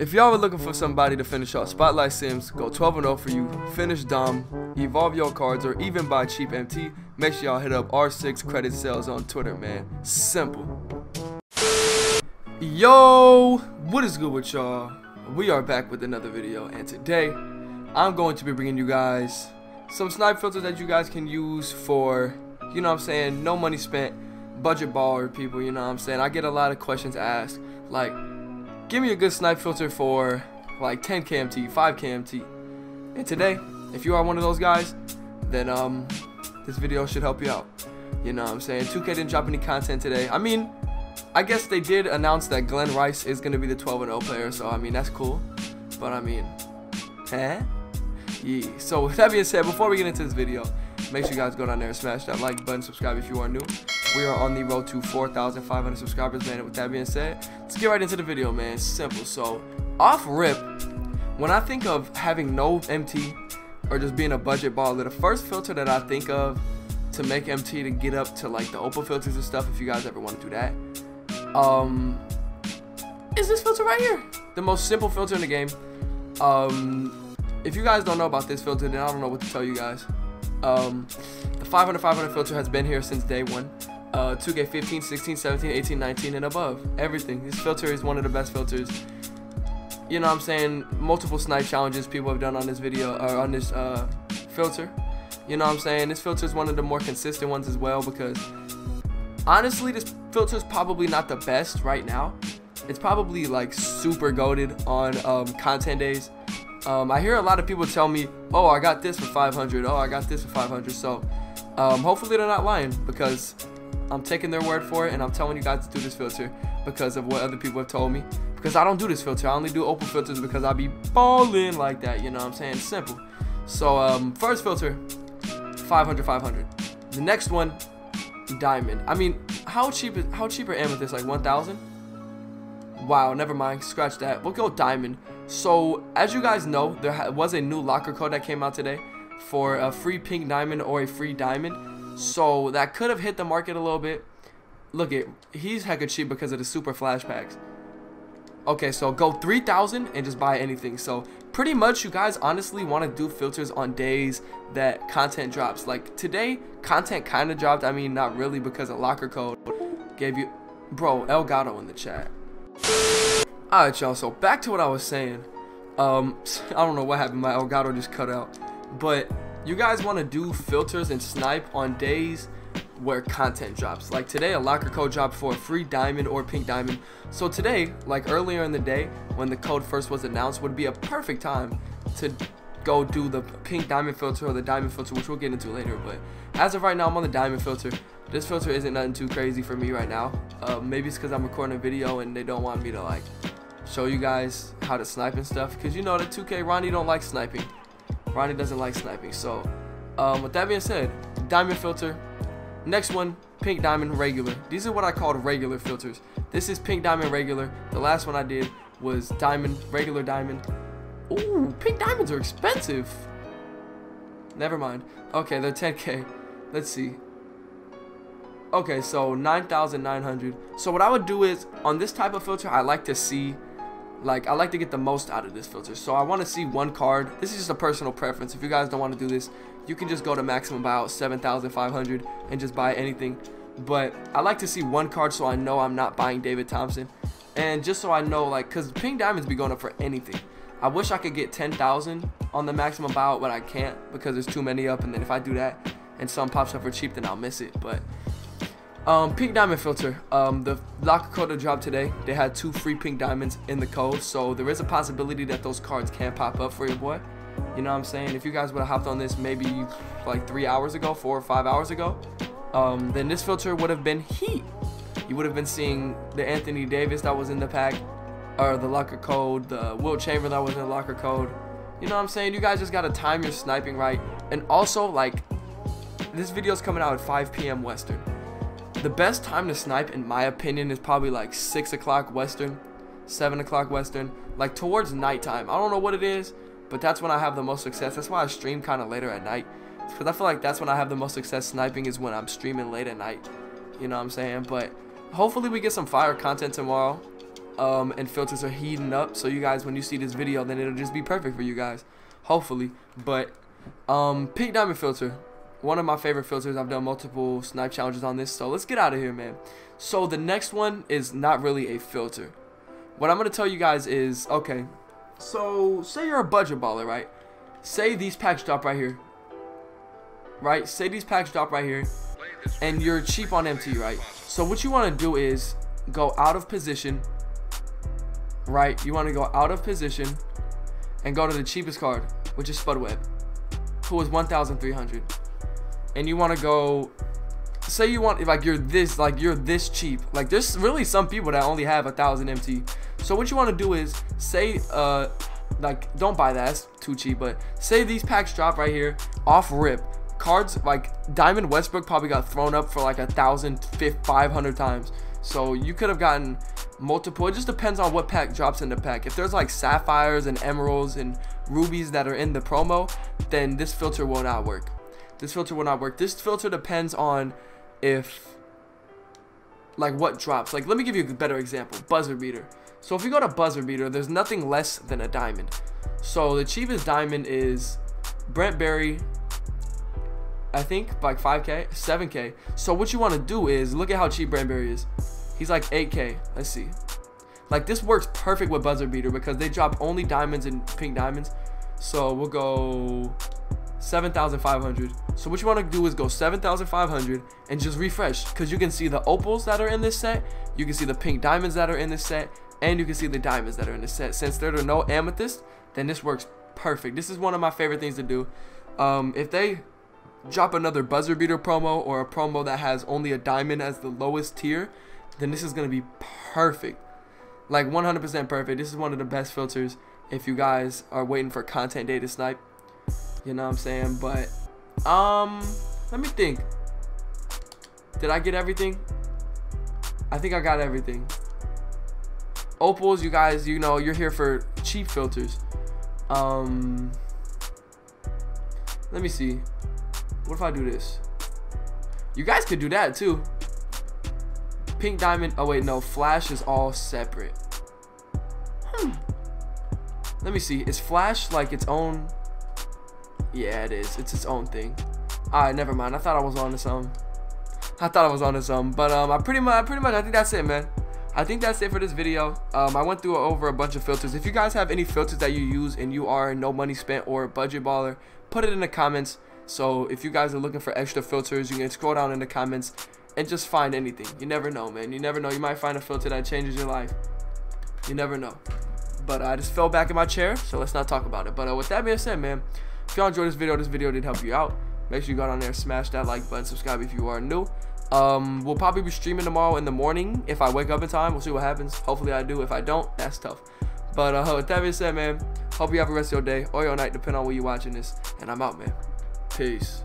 If y'all were looking for somebody to finish off Spotlight Sims, go 12 and 0 for you, finish Dom, evolve your cards, or even buy cheap MT, make sure y'all hit up R6 Credit Sales on Twitter, man. Simple. Yo, what is good with y'all? We are back with another video, and today I'm going to be bringing you guys some snipe filters that you guys can use for, you know what I'm saying, no money spent, budget baller people, you know what I'm saying. I get a lot of questions asked, like, give me a good snipe filter for like 10 KMT, 5 KMT. And today, if you are one of those guys, then um, this video should help you out. You know what I'm saying? 2K didn't drop any content today. I mean, I guess they did announce that Glen Rice is going to be the 12 0 player, so I mean, that's cool. But I mean, eh? Yeah. So with that being said, before we get into this video, make sure you guys go down there and smash that like button, subscribe if you are new. We are on the road to 4,500 subscribers, man. And with that being said, let's get right into the video, man. Simple. So, off rip, when I think of having no MT or just being a budget baller, the first filter that I think of to make MT to get up to like the Opal filters and stuff, if you guys ever want to do that, um, is this filter right here. The most simple filter in the game. Um, if you guys don't know about this filter, then I don't know what to tell you guys. Um, the 500 500 filter has been here since day one uh, 2K 15, 16, 17, 18, 19, and above. Everything. This filter is one of the best filters. You know what I'm saying? Multiple snipe challenges people have done on this video, or on this uh, filter. You know what I'm saying? This filter is one of the more consistent ones as well because honestly, this filter is probably not the best right now. It's probably like super goaded on um, content days. Um, I hear a lot of people tell me, oh, I got this for 500. Oh, I got this for 500. So um, hopefully they're not lying because I'm taking their word for it, and I'm telling you guys to do this filter because of what other people have told me. Because I don't do this filter. I only do Opal filters because I be balling like that. You know what I'm saying? Simple. So, um, first filter, 500, 500. The next one, diamond. I mean, how cheap is how cheap are amethyst? Like 1,000? Wow, never mind. Scratch that. We'll go diamond. So, as you guys know, there was a new locker code that came out today for a free pink diamond or a free diamond. So that could have hit the market a little bit. Look at he's hecka cheap because of the super flashbacks. Okay, so go 3,000 and just buy anything. So pretty much you guys honestly want to do filters on days that content drops. Like today, content kind of dropped. I mean, not really because a locker code gave you, bro, Elgato in the chat. All right, y'all. So back to what I was saying. Um, I don't know what happened. My Elgato just cut out. But you guys want to do filters and snipe on days where content drops. Like today, a locker code dropped for a free diamond or pink diamond. So today, like earlier in the day, when the code first was announced, would be a perfect time to go do the pink diamond filter or the diamond filter, which we'll get into later. But as of right now, I'm on the diamond filter. This filter isn't nothing too crazy for me right now. Uh, maybe it's because I'm recording a video and they don't want me to like show you guys how to snipe and stuff. Because you know that 2K Ronnie don't like sniping. Ronnie doesn't like sniping. So, um, with that being said, diamond filter. Next one, pink diamond regular. These are what I called regular filters. This is pink diamond regular. The last one I did was diamond, regular diamond. Ooh, pink diamonds are expensive. Never mind. Okay, they're 10k. Let's see. Okay, so 9,900. So what I would do is, on this type of filter, I like to see like I like to get the most out of this filter. So I want to see one card. This is just a personal preference. If you guys don't want to do this you can just go to maximum buyout 7,500 and just buy anything. But I like to see one card so I know I'm not buying David Thompson. And just so I know like because pink diamonds be going up for anything. I wish I could get 10,000 on the maximum buyout but I can't because there's too many up. And then if I do that and some pops up for cheap then I'll miss it. But um, pink diamond filter. Um, the locker code dropped today. They had two free pink diamonds in the code, so there is a possibility that those cards can pop up for your boy. You know what I'm saying? If you guys would have hopped on this maybe like three hours ago, four or five hours ago, um, then this filter would have been heat. You would have been seeing the Anthony Davis that was in the pack, or the locker code, the Will Chamber that was in the locker code. You know what I'm saying? You guys just gotta time your sniping right, and also like, this video is coming out at 5 p.m. Western. The best time to snipe, in my opinion, is probably like 6 o'clock Western, 7 o'clock Western, like towards nighttime. I don't know what it is, but that's when I have the most success. That's why I stream kind of later at night. Because I feel like that's when I have the most success sniping is when I'm streaming late at night. You know what I'm saying? But hopefully we get some fire content tomorrow. um, and filters are heating up. So you guys, when you see this video, then it'll just be perfect for you guys, hopefully. But um, pink diamond filter, one of my favorite filters. I've done multiple snipe challenges on this. So let's get out of here, man. So the next one is not really a filter. What I'm gonna tell you guys is okay. So say you're a budget baller, right? Say these packs drop right here. Right? Say these packs drop right here. And you're cheap on MT, right? So what you want to do is go out of position right? You want to go out of position and go to the cheapest card, which is Spud Webb, who is 1,300. And you want to go, say you want, like you're this, like you're this cheap. Like there's really some people that only have a thousand MT. So what you want to do is say, uh, like don't buy that, it's too cheap. But say these packs drop right here, off rip. Cards like Diamond Westbrook probably got thrown up for like a thousand, five hundred times. So you could have gotten multiple. It just depends on what pack drops in the pack. If there's like sapphires and emeralds and rubies that are in the promo, then this filter will not work. This filter will not work. This filter depends on if like what drops. Like let me give you a better example. Buzzer beater. So if you go to buzzer beater, there's nothing less than a diamond. So the cheapest diamond is Brent Barry. I think like 5k, 7k. So what you want to do is look at how cheap Brent Barry is. He's like 8k. Let's see. Like this works perfect with buzzer beater because they drop only diamonds and pink diamonds. So we'll go 7,500. So what you want to do is go 7,500 and just refresh because you can see the opals that are in this set. You can see the pink diamonds that are in this set. And you can see the diamonds that are in this set. Since there are no amethyst, then this works perfect. This is one of my favorite things to do. Um, if they drop another buzzer beater promo or a promo that has only a diamond as the lowest tier, then this is going to be perfect. Like 100% perfect. This is one of the best filters if you guys are waiting for content day to snipe. You know what I'm saying? But, um, let me think. Did I get everything? I think I got everything. Opals, you guys, you know, you're here for cheap filters. Um, let me see. What if I do this? You guys could do that too. Pink Diamond. Oh, wait, no. Flash is all separate. Hmm. Let me see. Is Flash like its own? Yeah, it is. It's its own thing. Alright, never mind. I thought I was on to something. I thought I was on to something. But um, I pretty much, pretty much, I think that's it, man. I think that's it for this video. Um, I went through over a bunch of filters. If you guys have any filters that you use and you are no money spent or a budget baller, put it in the comments. So if you guys are looking for extra filters, you can scroll down in the comments and just find anything. You never know, man. You never know. You might find a filter that changes your life. You never know. But I just fell back in my chair, so let's not talk about it. But uh, with that being said, man, if y'all enjoyed this video, this video did help you out. Make sure you go down there, smash that like button, subscribe if you are new. Um, we'll probably be streaming tomorrow in the morning. If I wake up in time, we'll see what happens. Hopefully I do. If I don't, that's tough. But uh, with that being said, man, hope you have a rest of your day or your night, depending on where you're watching this. And I'm out, man. Peace.